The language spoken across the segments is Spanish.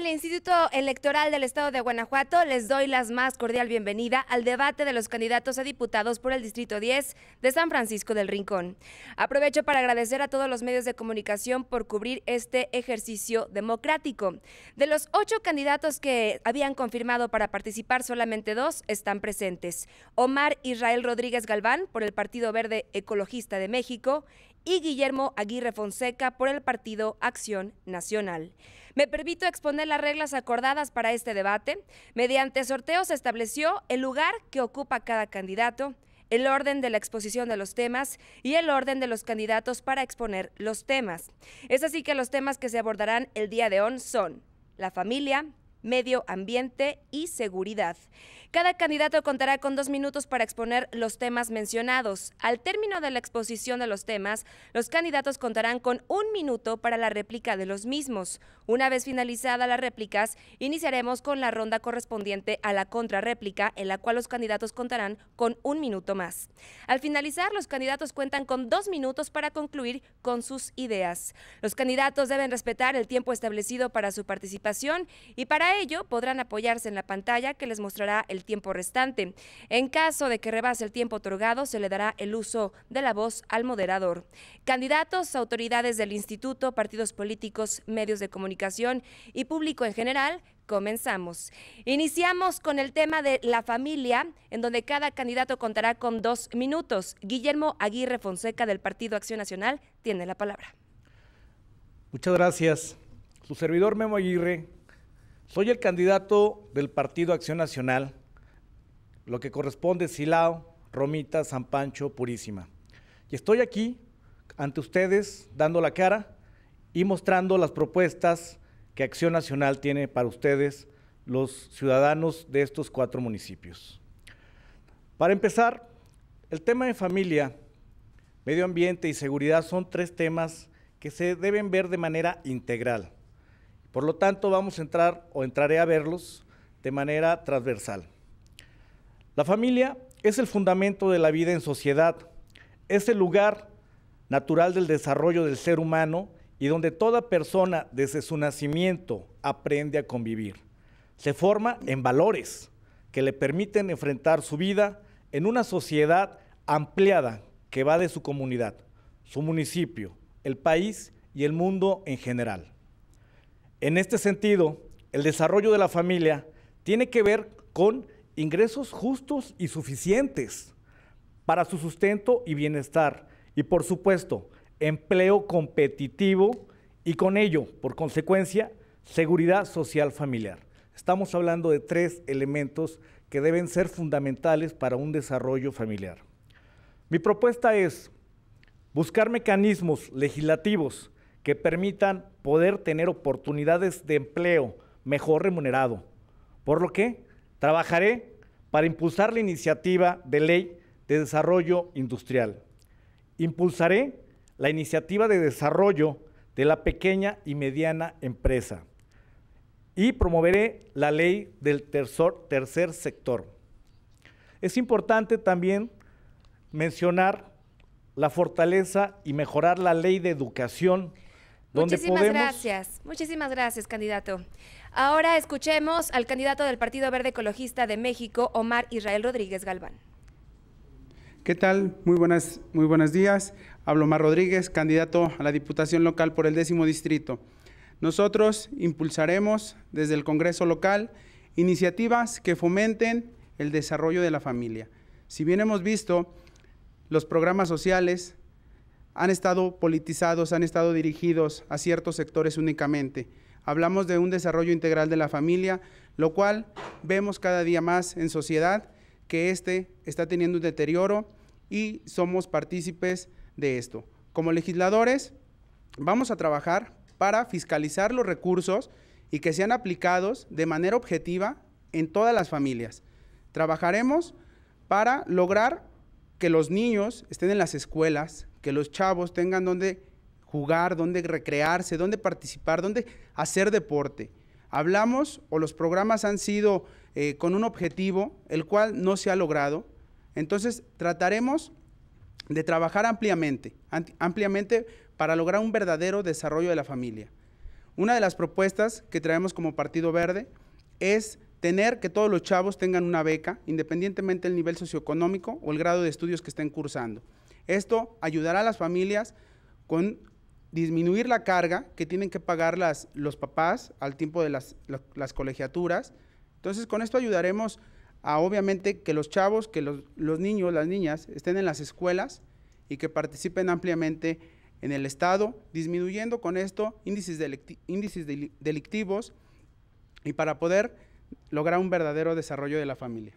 Del Instituto Electoral del Estado de Guanajuato, les doy la más cordial bienvenida al debate de los candidatos a diputados por el Distrito 10 de San Francisco del Rincón. Aprovecho para agradecer a todos los medios de comunicación por cubrir este ejercicio democrático. De los ocho candidatos que habían confirmado para participar, solamente dos están presentes. Omar Israel Rodríguez Galván, por el Partido Verde Ecologista de México, y Guillermo Aguirre Fonseca por el Partido Acción Nacional. Me permito exponer las reglas acordadas para este debate. Mediante sorteo se estableció el lugar que ocupa cada candidato, el orden de la exposición de los temas y el orden de los candidatos para exponer los temas. Es así que los temas que se abordarán el día de hoy son la familia, medio ambiente y seguridad. Cada candidato contará con dos minutos para exponer los temas mencionados. Al término de la exposición de los temas, los candidatos contarán con un minuto para la réplica de los mismos. Una vez finalizadas las réplicas, iniciaremos con la ronda correspondiente a la contrarréplica, en la cual los candidatos contarán con un minuto más. Al finalizar, los candidatos cuentan con dos minutos para concluir con sus ideas. Los candidatos deben respetar el tiempo establecido para su participación y para ello podrán apoyarse en la pantalla que les mostrará el tiempo restante. En caso de que rebase el tiempo otorgado, se le dará el uso de la voz al moderador. Candidatos, autoridades del instituto, partidos políticos, medios de comunicación y público en general, comenzamos. Iniciamos con el tema de la familia, en donde cada candidato contará con dos minutos. Guillermo Aguirre Fonseca del Partido Acción Nacional tiene la palabra. Muchas gracias. Su servidor Memo Aguirre, soy el candidato del Partido Acción Nacional lo que corresponde Silao, Romita, San Pancho, Purísima. Y estoy aquí ante ustedes dando la cara y mostrando las propuestas que Acción Nacional tiene para ustedes, los ciudadanos de estos cuatro municipios. Para empezar, el tema de familia, medio ambiente y seguridad son tres temas que se deben ver de manera integral. Por lo tanto, vamos a entrar o entraré a verlos de manera transversal. La familia es el fundamento de la vida en sociedad, es el lugar natural del desarrollo del ser humano y donde toda persona desde su nacimiento aprende a convivir. Se forma en valores que le permiten enfrentar su vida en una sociedad ampliada que va de su comunidad, su municipio, el país y el mundo en general. En este sentido, el desarrollo de la familia tiene que ver con ingresos justos y suficientes para su sustento y bienestar. Y por supuesto, empleo competitivo y con ello, por consecuencia, seguridad social familiar. Estamos hablando de tres elementos que deben ser fundamentales para un desarrollo familiar. Mi propuesta es buscar mecanismos legislativos que permitan poder tener oportunidades de empleo mejor remunerado, por lo que Trabajaré para impulsar la iniciativa de ley de desarrollo industrial. Impulsaré la iniciativa de desarrollo de la pequeña y mediana empresa. Y promoveré la ley del tercer, sector. Es importante también mencionar la fortaleza y mejorar la ley de educación. Donde Muchísimas gracias, muchísimas gracias, candidato. Ahora escuchemos al candidato del Partido Verde Ecologista de México, Omar Israel Rodríguez Galván. ¿Qué tal? Muy buenas, muy buenos días. Hablo Omar Rodríguez, candidato a la Diputación Local por el décimo distrito. Nosotros impulsaremos desde el Congreso local iniciativas que fomenten el desarrollo de la familia. Si bien hemos visto, los programas sociales han estado politizados, han estado dirigidos a ciertos sectores únicamente hablamos de un desarrollo integral de la familia, lo cual vemos cada día más en sociedad que este está teniendo un deterioro y somos partícipes de esto. Como legisladores, vamos a trabajar para fiscalizar los recursos y que sean aplicados de manera objetiva en todas las familias. Trabajaremos para lograr que los niños estén en las escuelas, que los chavos tengan donde jugar, dónde recrearse, dónde participar, dónde hacer deporte. Hablamos o los programas han sido eh, con un objetivo, el cual no se ha logrado. Entonces trataremos de trabajar ampliamente, ampliamente para lograr un verdadero desarrollo de la familia. Una de las propuestas que traemos como Partido Verde es tener que todos los chavos tengan una beca, independientemente del nivel socioeconómico o el grado de estudios que estén cursando. Esto ayudará a las familias con disminuir la carga que tienen que pagar las, los papás al tiempo de las, las, colegiaturas. Entonces, con esto ayudaremos a, obviamente, que los chavos, que los, los niños, las niñas estén en las escuelas y que participen ampliamente en el Estado, disminuyendo con esto índices, índices delictivos y para poder lograr un verdadero desarrollo de la familia.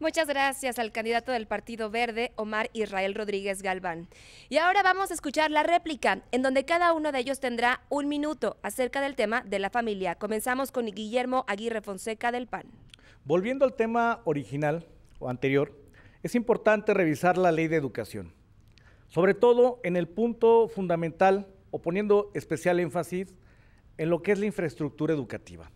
Muchas gracias al candidato del Partido Verde, Omar Israel Rodríguez Galván. Y ahora vamos a escuchar la réplica, en donde cada uno de ellos tendrá un minuto acerca del tema de la familia. Comenzamos con Guillermo Aguirre Fonseca del PAN. Volviendo al tema original o anterior, es importante revisar la ley de educación, sobre todo en el punto fundamental o poniendo especial énfasis en lo que es la infraestructura educativa.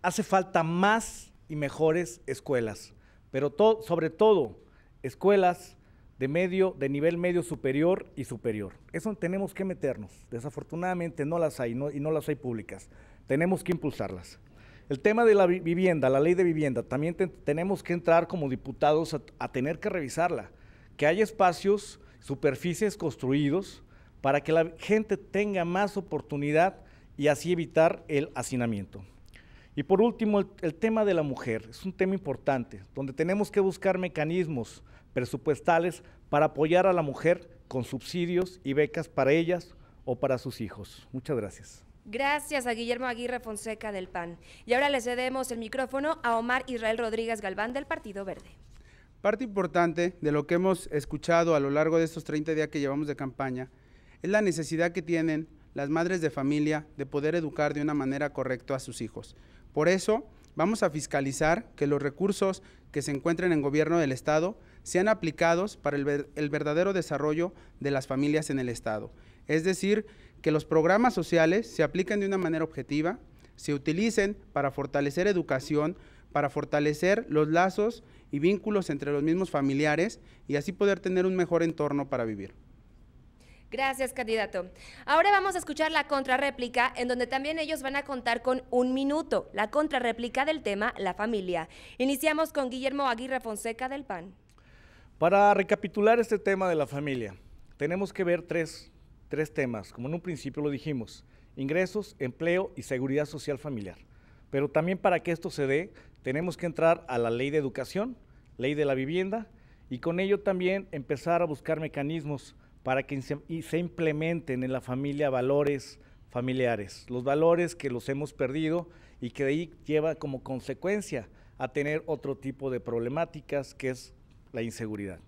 Hace falta más y mejores escuelas pero sobre todo escuelas de medio, de nivel medio superior y superior. Eso tenemos que meternos. Desafortunadamente no las hay y no las hay públicas. Tenemos que impulsarlas. El tema de la vivienda, la ley de vivienda, también tenemos que entrar como diputados a, tener que revisarla. Que haya espacios, superficies construidos para que la gente tenga más oportunidad y así evitar el hacinamiento. Y por último, el, tema de la mujer es un tema importante, donde tenemos que buscar mecanismos presupuestales para apoyar a la mujer con subsidios y becas para ellas o para sus hijos. Muchas gracias. Gracias a Guillermo Aguirre Fonseca del PAN. Y ahora le cedemos el micrófono a Omar Israel Rodríguez Galván del Partido Verde. Parte importante de lo que hemos escuchado a lo largo de estos 30 días que llevamos de campaña es la necesidad que tienen las madres de familia de poder educar de una manera correcta a sus hijos. Por eso, vamos a fiscalizar que los recursos que se encuentren en gobierno del Estado sean aplicados para el, verdadero desarrollo de las familias en el Estado. Es decir, que los programas sociales se apliquen de una manera objetiva, se utilicen para fortalecer educación, para fortalecer los lazos y vínculos entre los mismos familiares y así poder tener un mejor entorno para vivir. Gracias, candidato. Ahora vamos a escuchar la contrarréplica, en donde también ellos van a contar con un minuto, la contrarréplica del tema La familia. Iniciamos con Guillermo Aguirre Fonseca del PAN. Para recapitular este tema de la familia, tenemos que ver tres, tres temas, como en un principio lo dijimos, ingresos, empleo y seguridad social familiar. Pero también para que esto se dé, tenemos que entrar a la ley de educación, ley de la vivienda, y con ello también empezar a buscar mecanismos para que se, implementen en la familia valores familiares, los valores que los hemos perdido y que de ahí lleva como consecuencia a tener otro tipo de problemáticas que es la inseguridad.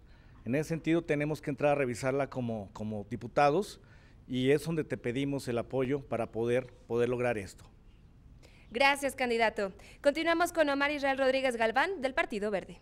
En ese sentido tenemos que entrar a revisarla como, como diputados y es donde te pedimos el apoyo para poder, poder lograr esto. Gracias, candidato. Continuamos con Omar Israel Rodríguez Galván del Partido Verde.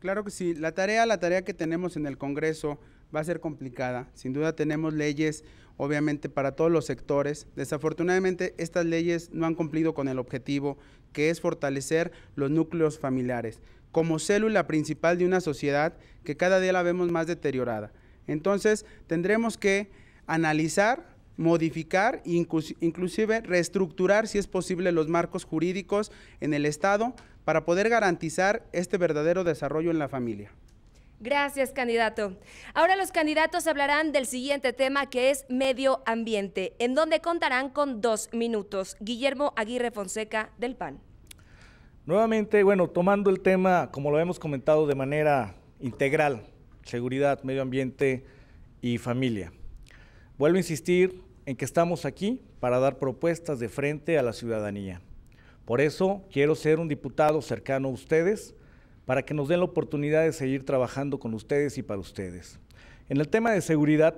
Claro que sí. La tarea, la tarea que tenemos en el Congreso va a ser complicada. Sin duda tenemos leyes, obviamente, para todos los sectores. Desafortunadamente, estas leyes no han cumplido con el objetivo, que es fortalecer los núcleos familiares, como célula principal de una sociedad que cada día la vemos más deteriorada. Entonces, tendremos que analizar modificar e inclusive reestructurar, si es posible, los marcos jurídicos en el Estado para poder garantizar este verdadero desarrollo en la familia. Gracias, candidato. Ahora los candidatos hablarán del siguiente tema que es medio ambiente, en donde contarán con dos minutos. Guillermo Aguirre Fonseca del PAN. Nuevamente, bueno, tomando el tema, como lo hemos comentado, de manera integral, seguridad, medio ambiente y familia. Vuelvo a insistir en que estamos aquí para dar propuestas de frente a la ciudadanía. Por eso quiero ser un diputado cercano a ustedes, para que nos den la oportunidad de seguir trabajando con ustedes y para ustedes. En el tema de seguridad,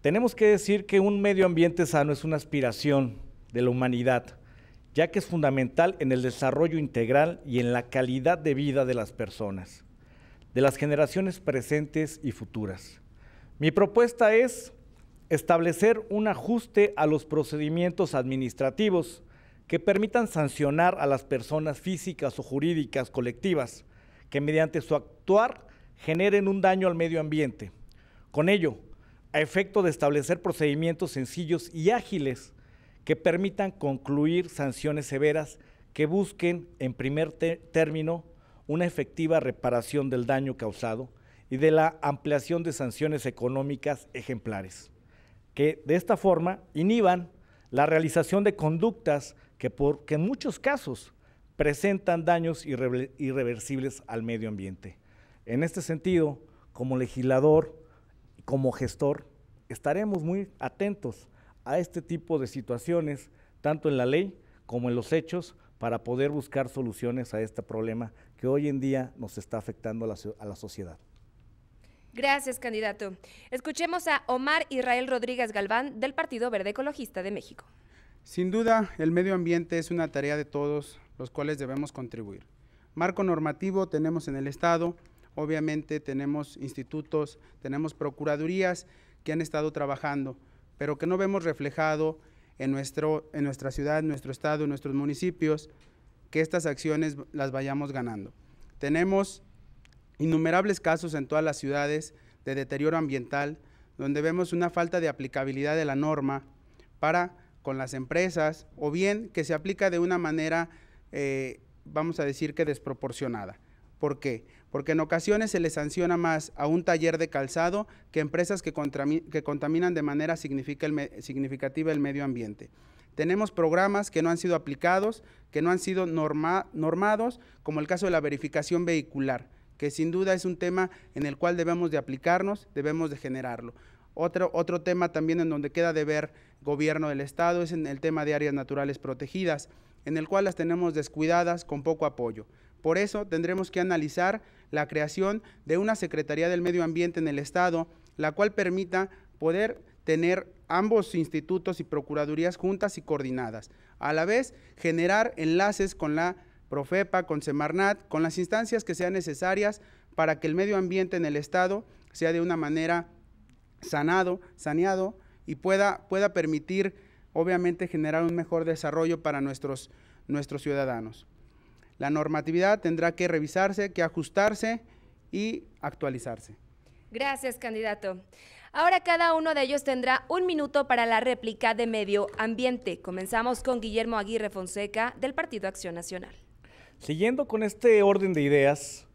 tenemos que decir que un medio ambiente sano es una aspiración de la humanidad, ya que es fundamental en el desarrollo integral y en la calidad de vida de las personas, de las generaciones presentes y futuras. Mi propuesta es establecer un ajuste a los procedimientos administrativos que permitan sancionar a las personas físicas o jurídicas colectivas que mediante su actuar generen un daño al medio ambiente. Con ello, a efecto de establecer procedimientos sencillos y ágiles que permitan concluir sanciones severas que busquen, en primer término, una efectiva reparación del daño causado y de la ampliación de sanciones económicas ejemplares, que de esta forma inhiban la realización de conductas que, que en muchos casos presentan daños irreversibles al medio ambiente. En este sentido, como legislador, como gestor, estaremos muy atentos a este tipo de situaciones, tanto en la ley como en los hechos, para poder buscar soluciones a este problema que hoy en día nos está afectando a la sociedad. Gracias, candidato. Escuchemos a Omar Israel Rodríguez Galván del Partido Verde Ecologista de México. Sin duda, el medio ambiente es una tarea de todos los cuales debemos contribuir. Marco normativo tenemos en el Estado, obviamente tenemos institutos, tenemos procuradurías que han estado trabajando, pero que no vemos reflejado en, nuestro, en nuestra ciudad, en nuestro estado, en nuestros municipios, que estas acciones las vayamos ganando. Tenemos innumerables casos en todas las ciudades de deterioro ambiental, donde vemos una falta de aplicabilidad de la norma para con las empresas, o bien que se aplica de una manera, eh, vamos a decir que desproporcionada. ¿Por qué? Porque en ocasiones se le sanciona más a un taller de calzado que empresas que, que contaminan de manera significativa el medio ambiente. Tenemos programas que no han sido aplicados, que no han sido normados, como el caso de la verificación vehicular, que sin duda es un tema en el cual debemos de aplicarnos, debemos de generarlo. Otro, otro tema también en donde queda de ver gobierno del Estado es en el tema de áreas naturales protegidas, en el cual las tenemos descuidadas con poco apoyo. Por eso tendremos que analizar la creación de una Secretaría del Medio Ambiente en el Estado, la cual permita poder tener ambos institutos y procuradurías juntas y coordinadas. A la vez, generar enlaces con la Profepa, con Semarnat, con las instancias que sean necesarias para que el medio ambiente en el Estado sea de una manera sanado, saneado y pueda, pueda permitir, obviamente, generar un mejor desarrollo para nuestros, nuestros ciudadanos. La normatividad tendrá que revisarse, que ajustarse y actualizarse. Gracias, candidato. Ahora cada uno de ellos tendrá un minuto para la réplica de medio ambiente. Comenzamos con Guillermo Aguirre Fonseca del Partido Acción Nacional. Siguiendo con este orden de ideas,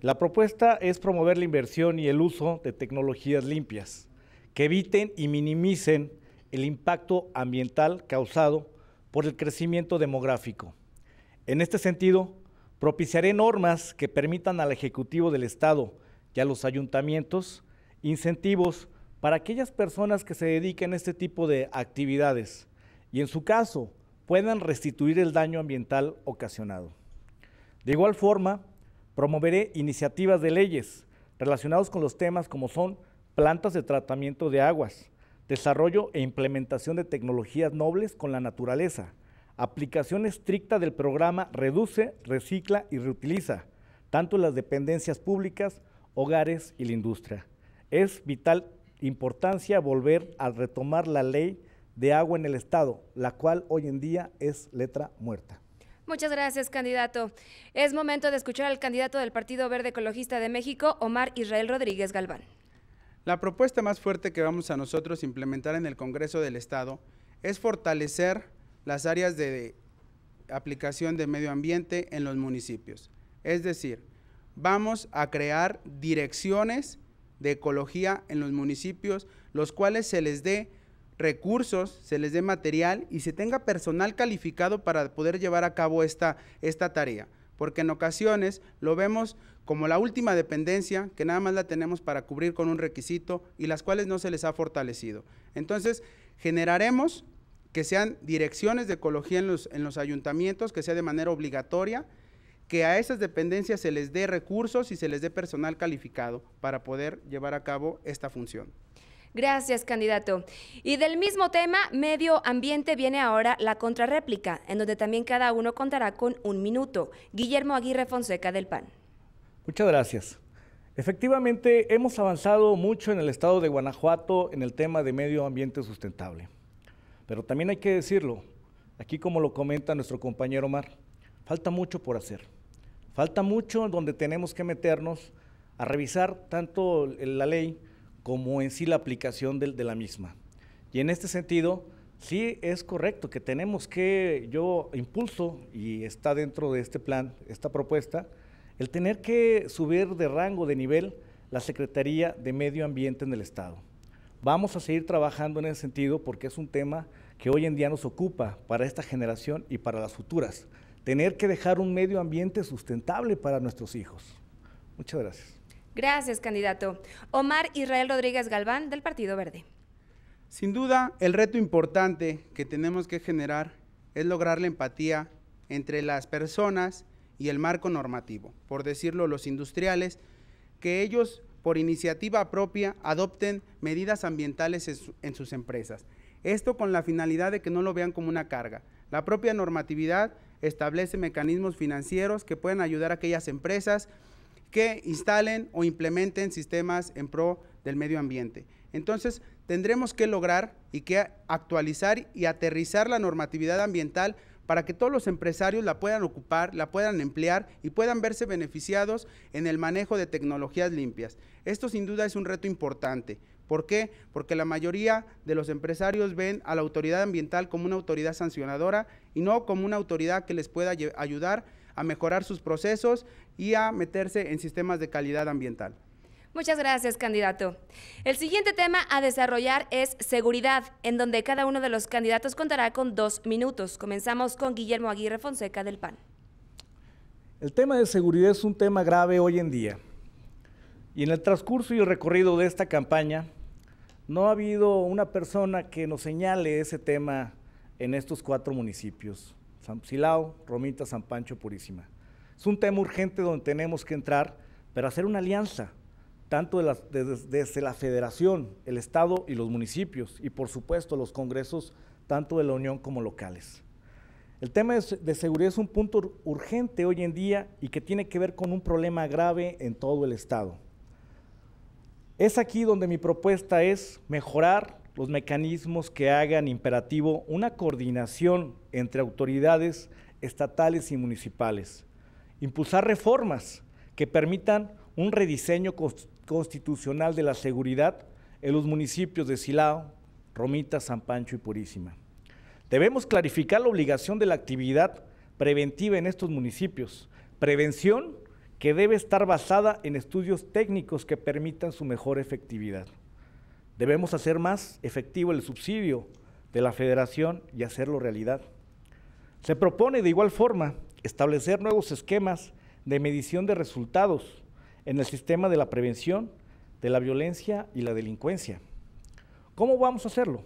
la propuesta es promover la inversión y el uso de tecnologías limpias que eviten y minimicen el impacto ambiental causado por el crecimiento demográfico en este sentido, propiciaré normas que permitan al Ejecutivo del Estado y a los ayuntamientos incentivos para aquellas personas que se dediquen a este tipo de actividades y en su caso puedan restituir el daño ambiental ocasionado. De igual forma, promoveré iniciativas de leyes relacionadas con los temas como son plantas de tratamiento de aguas, desarrollo e implementación de tecnologías nobles con la naturaleza, Aplicación estricta del programa Reduce, Recicla y Reutiliza, tanto las dependencias públicas, hogares y la industria. Es vital importancia volver a retomar la ley de agua en el Estado, la cual hoy en día es letra muerta. Muchas gracias, candidato. Es momento de escuchar al candidato del Partido Verde Ecologista de México, Omar Israel Rodríguez Galván. La propuesta más fuerte que vamos a nosotros implementar en el Congreso del Estado es fortalecer las áreas de aplicación de medio ambiente en los municipios. Es decir, vamos a crear direcciones de ecología en los municipios, los cuales se les dé recursos, se les dé material y se tenga personal calificado para poder llevar a cabo esta, esta tarea. Porque en ocasiones lo vemos como la última dependencia, que nada más la tenemos para cubrir con un requisito y las cuales no se les ha fortalecido. Entonces, generaremos que sean direcciones de ecología en los, en los ayuntamientos, que sea de manera obligatoria, que a esas dependencias se les dé recursos y se les dé personal calificado para poder llevar a cabo esta función. Gracias, candidato. Y del mismo tema, medio ambiente, viene ahora la contrarréplica, en donde también cada uno contará con un minuto. Guillermo Aguirre Fonseca del PAN. Muchas gracias. Efectivamente, hemos avanzado mucho en el estado de Guanajuato en el tema de medio ambiente sustentable. Pero también hay que decirlo, aquí como lo comenta nuestro compañero Omar, falta mucho por hacer. Falta mucho donde tenemos que meternos a revisar tanto la ley como en sí la aplicación de, la misma. Y en este sentido, Sí, es correcto que tenemos que, yo impulso, y está dentro de este plan, esta propuesta, el tener que subir de rango, de nivel, la Secretaría de Medio Ambiente en el Estado. Vamos a seguir trabajando en ese sentido porque es un tema que hoy en día nos ocupa para esta generación y para las futuras. Tener que dejar un medio ambiente sustentable para nuestros hijos. Muchas gracias. Gracias, candidato. Omar Israel Rodríguez Galván, del Partido Verde. Sin duda, el reto importante que tenemos que generar es lograr la empatía entre las personas y el marco normativo, por decirlo los industriales, que ellos por iniciativa propia adopten medidas ambientales en, sus empresas. Esto con la finalidad de que no lo vean como una carga. La propia normatividad establece mecanismos financieros que pueden ayudar a aquellas empresas que instalen o implementen sistemas en pro del medio ambiente. Entonces, tendremos que lograr y que actualizar y aterrizar la normatividad ambiental para que todos los empresarios la puedan ocupar, la puedan emplear y puedan verse beneficiados en el manejo de tecnologías limpias. Esto sin duda es un reto importante. ¿Por qué? Porque la mayoría de los empresarios ven a la autoridad ambiental como una autoridad sancionadora y no como una autoridad que les pueda ayudar a mejorar sus procesos y a meterse en sistemas de calidad ambiental. Muchas gracias, candidato. El siguiente tema a desarrollar es seguridad, en donde cada uno de los candidatos contará con dos minutos. Comenzamos con Guillermo Aguirre Fonseca del PAN. El tema de seguridad es un tema grave hoy en día. Y en el transcurso y el recorrido de esta campaña, no ha habido una persona que nos señale ese tema en estos cuatro municipios. San Silao, Romita, San Pancho, Purísima. Es un tema urgente donde tenemos que entrar, pero hacer una alianza, tanto desde la federación, el Estado y los municipios, y por supuesto los congresos, tanto de la Unión como locales. El tema de seguridad es un punto urgente hoy en día y que tiene que ver con un problema grave en todo el Estado. Es aquí donde mi propuesta es mejorar los mecanismos que hagan imperativo una coordinación entre autoridades estatales y municipales, impulsar reformas que permitan un rediseño constitucional de la seguridad en los municipios de Silao, Romita, San Pancho y Purísima. Debemos clarificar la obligación de la actividad preventiva en estos municipios, prevención que debe estar basada en estudios técnicos que permitan su mejor efectividad. Debemos hacer más efectivo el subsidio de la federación y hacerlo realidad. Se propone de igual forma establecer nuevos esquemas de medición de resultados en el sistema de la prevención de la violencia y la delincuencia. ¿Cómo vamos a hacerlo?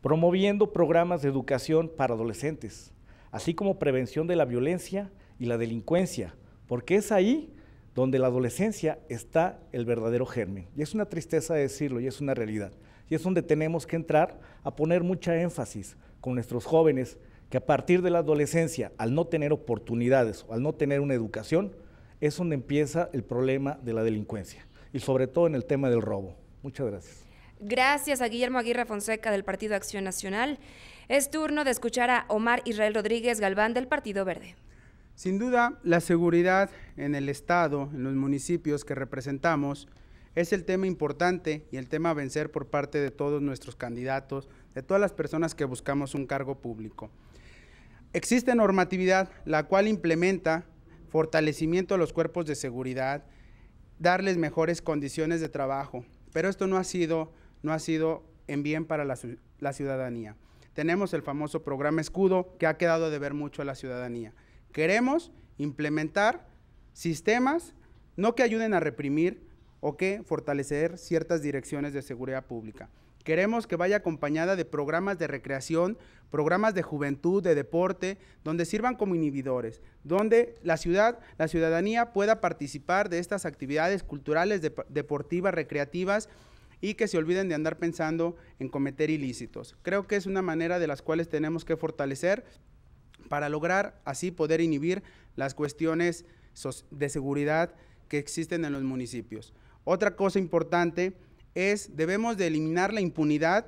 Promoviendo programas de educación para adolescentes, así como prevención de la violencia y la delincuencia, porque es ahí donde la adolescencia está el verdadero germen. Y es una tristeza decirlo, y es una realidad. Y es donde tenemos que entrar a poner mucha énfasis con nuestros jóvenes, que a partir de la adolescencia, al no tener oportunidades o al no tener una educación, es donde empieza el problema de la delincuencia. Y sobre todo en el tema del robo. Muchas gracias. Gracias a Guillermo Aguirre Fonseca del Partido Acción Nacional. Es turno de escuchar a Omar Israel Rodríguez Galván del Partido Verde. Sin duda, la seguridad en el Estado, en los municipios que representamos, es el tema importante y el tema a vencer por parte de todos nuestros candidatos, de todas las personas que buscamos un cargo público. Existe normatividad la cual implementa fortalecimiento a los cuerpos de seguridad, darles mejores condiciones de trabajo, pero esto no ha sido, no ha sido en bien para la, la ciudadanía. Tenemos el famoso programa Escudo que ha quedado de ver mucho a la ciudadanía. Queremos implementar sistemas no que ayuden a reprimir o que fortalecer ciertas direcciones de seguridad pública. Queremos que vaya acompañada de programas de recreación, programas de juventud, de deporte, donde sirvan como inhibidores, donde la ciudad, la ciudadanía pueda participar de estas actividades culturales, deportivas, recreativas y que se olviden de andar pensando en cometer ilícitos. Creo que es una manera de las cuales tenemos que fortalecer para lograr así poder inhibir las cuestiones de seguridad que existen en los municipios. Otra cosa importante es debemos de eliminar la impunidad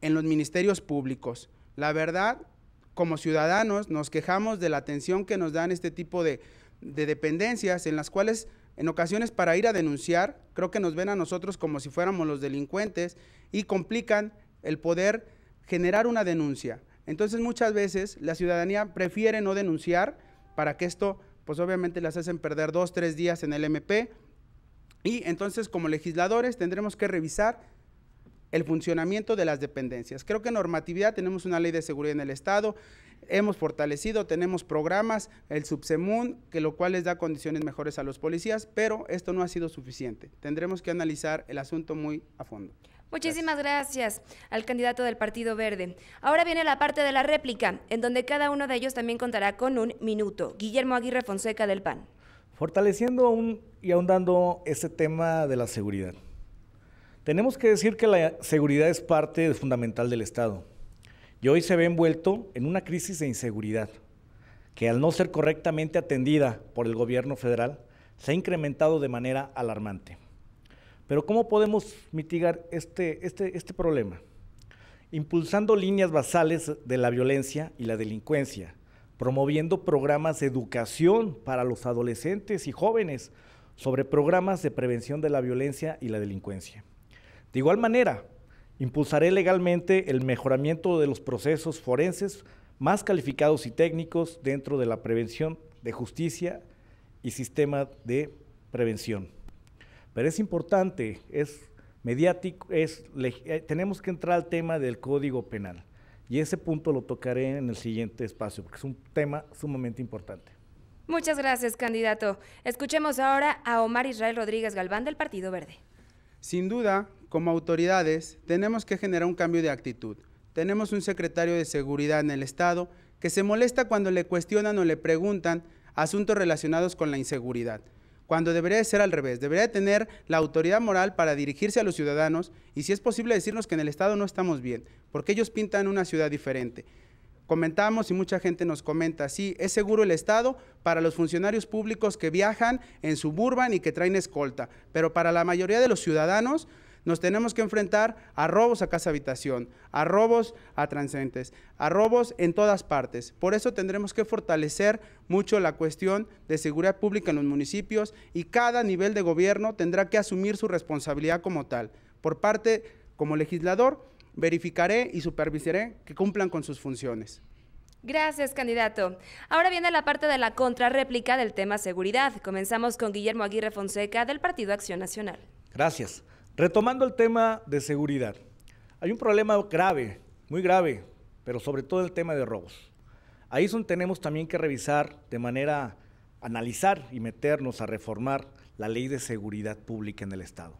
en los ministerios públicos. La verdad, como ciudadanos nos quejamos de la atención que nos dan este tipo de, de dependencias en las cuales en ocasiones para ir a denunciar, creo que nos ven a nosotros como si fuéramos los delincuentes y complican el poder generar una denuncia. Entonces muchas veces la ciudadanía prefiere no denunciar para que esto, pues obviamente las hacen perder dos, tres días en el MP. Y entonces como legisladores tendremos que revisar el funcionamiento de las dependencias. Creo que en normatividad tenemos una ley de seguridad en el Estado, hemos fortalecido, tenemos programas, el Subsemun, que lo cual les da condiciones mejores a los policías, pero esto no ha sido suficiente. Tendremos que analizar el asunto muy a fondo. Muchísimas gracias. al candidato del Partido Verde. Ahora viene la parte de la réplica, en donde cada uno de ellos también contará con un minuto. Guillermo Aguirre Fonseca del PAN. Fortaleciendo y ahondando este tema de la seguridad. Tenemos que decir que la seguridad es parte fundamental del Estado y hoy se ve envuelto en una crisis de inseguridad que al no ser correctamente atendida por el gobierno federal se ha incrementado de manera alarmante. Pero ¿cómo podemos mitigar este, este, este problema? Impulsando líneas basales de la violencia y la delincuencia, promoviendo programas de educación para los adolescentes y jóvenes sobre programas de prevención de la violencia y la delincuencia. De igual manera, impulsaré legalmente el mejoramiento de los procesos forenses más calificados y técnicos dentro de la prevención de justicia y sistema de prevención. Pero es importante, es mediático, es, eh, tenemos que entrar al tema del Código Penal. Y ese punto lo tocaré en el siguiente espacio, porque es un tema sumamente importante. Muchas gracias, candidato. Escuchemos ahora a Omar Israel Rodríguez Galván del Partido Verde. Sin duda, como autoridades, tenemos que generar un cambio de actitud. Tenemos un secretario de Seguridad en el Estado que se molesta cuando le cuestionan o le preguntan asuntos relacionados con la inseguridad cuando debería ser al revés, debería tener la autoridad moral para dirigirse a los ciudadanos y si es posible decirnos que en el Estado no estamos bien, porque ellos pintan una ciudad diferente. Comentamos y mucha gente nos comenta, sí, es seguro el Estado para los funcionarios públicos que viajan en suburban y que traen escolta, pero para la mayoría de los ciudadanos nos tenemos que enfrentar a robos a casa habitación, a robos a transcendentes, a robos en todas partes. Por eso tendremos que fortalecer mucho la cuestión de seguridad pública en los municipios y cada nivel de gobierno tendrá que asumir su responsabilidad como tal. Por parte, como legislador, verificaré y supervisaré que cumplan con sus funciones. Gracias, candidato. Ahora viene la parte de la contrarréplica del tema seguridad. Comenzamos con Guillermo Aguirre Fonseca del Partido Acción Nacional. Gracias. Retomando el tema de seguridad, hay un problema grave, muy grave, pero sobre todo el tema de robos. Ahí es donde tenemos también que revisar de manera, analizar y meternos a reformar la ley de seguridad pública en el Estado.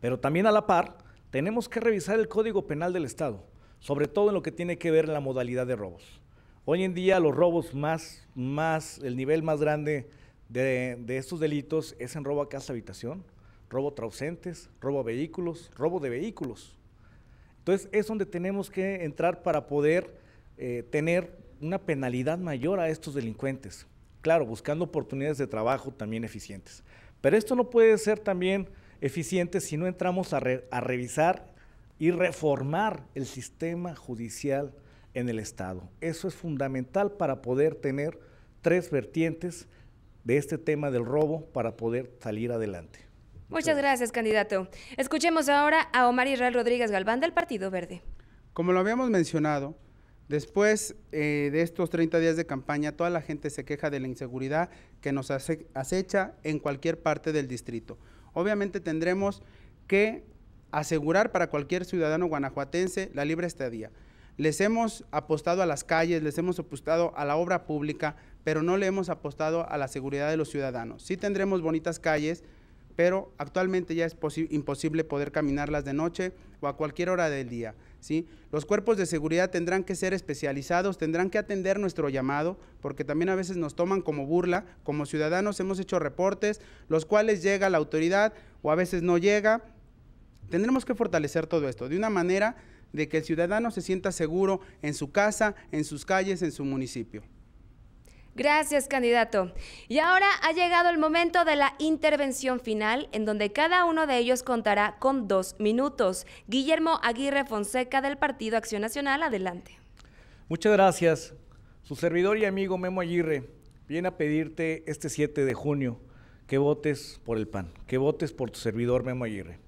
Pero también a la par, tenemos que revisar el Código Penal del Estado, sobre todo en lo que tiene que ver la modalidad de robos. Hoy en día los robos más, más el nivel más grande de, de estos delitos es en robo a casa habitación, robo trausentes, robo a vehículos, robo de vehículos. Entonces es donde tenemos que entrar para poder eh, tener una penalidad mayor a estos delincuentes. Claro, buscando oportunidades de trabajo también eficientes. Pero esto no puede ser también eficiente si no entramos a revisar y reformar el sistema judicial en el Estado. Eso es fundamental para poder tener tres vertientes de este tema del robo para poder salir adelante. Muchas gracias, candidato. Escuchemos ahora a Omar Israel Rodríguez Galván del Partido Verde. Como lo habíamos mencionado, después eh, de estos 30 días de campaña, toda la gente se queja de la inseguridad que nos acecha en cualquier parte del distrito. Obviamente tendremos que asegurar para cualquier ciudadano guanajuatense la libre estadía. Les hemos apostado a las calles, les hemos apostado a la obra pública, pero no le hemos apostado a la seguridad de los ciudadanos. Sí tendremos bonitas calles, pero actualmente ya es imposible poder caminarlas de noche o a cualquier hora del día. ¿sí? Los cuerpos de seguridad tendrán que ser especializados, tendrán que atender nuestro llamado, porque también a veces nos toman como burla. Como ciudadanos hemos hecho reportes, los cuales llega la autoridad o a veces no llega. Tendremos que fortalecer todo esto de una manera de que el ciudadano se sienta seguro en su casa, en sus calles, en su municipio. Gracias, candidato. Y ahora ha llegado el momento de la intervención final, en donde cada uno de ellos contará con dos minutos. Guillermo Aguirre Fonseca del Partido Acción Nacional, adelante. Muchas gracias. Su servidor y amigo Memo Aguirre viene a pedirte este 7 de junio que votes por el PAN, que votes por tu servidor Memo Aguirre.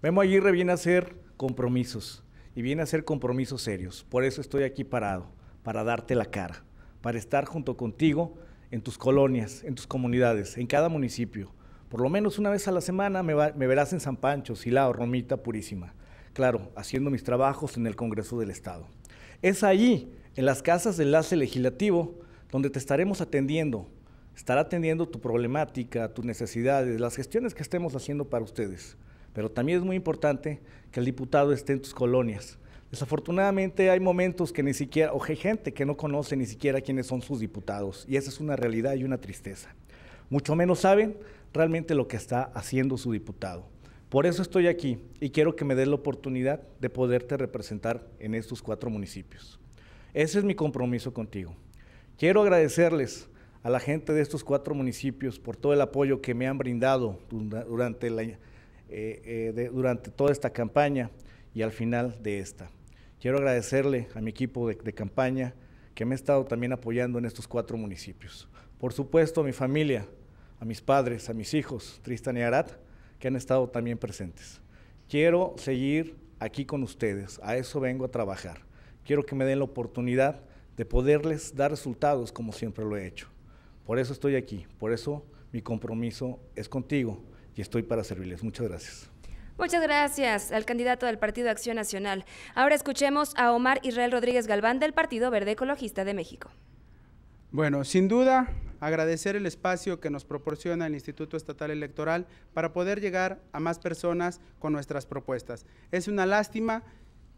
Memo Aguirre viene a hacer compromisos y viene a ser compromisos serios. Por eso estoy aquí parado, para darte la cara, para estar junto contigo en tus colonias, en tus comunidades, en cada municipio. Por lo menos una vez a la semana me, verás en San Pancho, Silao, Romita Purísima. Claro, haciendo mis trabajos en el Congreso del Estado. Es allí, en las casas de enlace legislativo, donde te estaremos atendiendo. Estará atendiendo tu problemática, tus necesidades, las gestiones que estemos haciendo para ustedes. Pero también es muy importante que el diputado esté en tus colonias. Desafortunadamente hay momentos que ni siquiera, o hay gente que no conoce ni siquiera quiénes son sus diputados, y esa es una realidad y una tristeza. Mucho menos saben realmente lo que está haciendo su diputado. Por eso estoy aquí y quiero que me des la oportunidad de poderte representar en estos cuatro municipios. Ese es mi compromiso contigo. Quiero agradecerles a la gente de estos cuatro municipios por todo el apoyo que me han brindado durante, eh, eh, durante toda esta campaña y al final de esta. Quiero agradecerle a mi equipo de, campaña que me ha estado también apoyando en estos cuatro municipios. Por supuesto, a mi familia, a mis padres, a mis hijos, Tristan y Arat, que han estado también presentes. Quiero seguir aquí con ustedes, a eso vengo a trabajar. Quiero que me den la oportunidad de poderles dar resultados como siempre lo he hecho. Por eso estoy aquí, por eso mi compromiso es contigo y estoy para servirles. Muchas gracias. Muchas gracias al candidato del Partido Acción Nacional. Ahora escuchemos a Omar Israel Rodríguez Galván del Partido Verde Ecologista de México. Bueno, sin duda, agradecer el espacio que nos proporciona el Instituto Estatal Electoral para poder llegar a más personas con nuestras propuestas. Es una lástima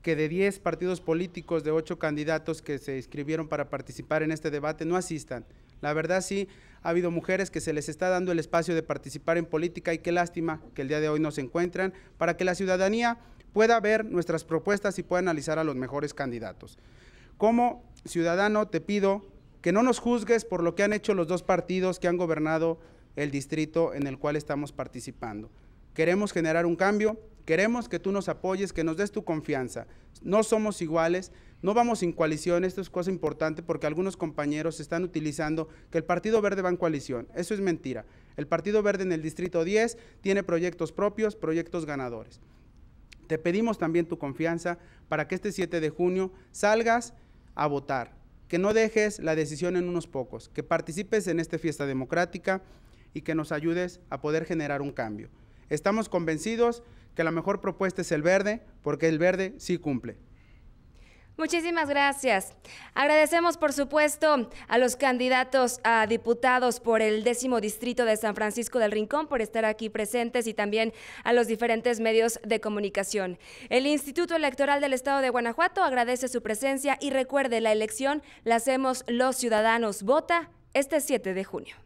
que de 10 partidos políticos, de 8 candidatos que se inscribieron para participar en este debate, no asistan. La verdad sí, ha habido mujeres que se les está dando el espacio de participar en política y qué lástima que el día de hoy no se encuentran para que la ciudadanía pueda ver nuestras propuestas y pueda analizar a los mejores candidatos. Como ciudadano te pido que no nos juzgues por lo que han hecho los dos partidos que han gobernado el distrito en el cual estamos participando. Queremos generar un cambio, queremos que tú nos apoyes, que nos des tu confianza. No somos iguales, no vamos en coalición, esto es cosa importante porque algunos compañeros están utilizando que el Partido Verde va en coalición. Eso es mentira. El Partido Verde en el Distrito 10 tiene proyectos propios, proyectos ganadores. Te pedimos también tu confianza para que este 7 de junio salgas a votar, que no dejes la decisión en unos pocos, que participes en esta fiesta democrática y que nos ayudes a poder generar un cambio. Estamos convencidos que la mejor propuesta es el verde, porque el verde sí cumple. Muchísimas gracias. Agradecemos, por supuesto, a los candidatos a diputados por el décimo distrito de San Francisco del Rincón por estar aquí presentes y también a los diferentes medios de comunicación. El Instituto Electoral del Estado de Guanajuato agradece su presencia y recuerde, la elección la hacemos los ciudadanos. Vota este 7 de junio.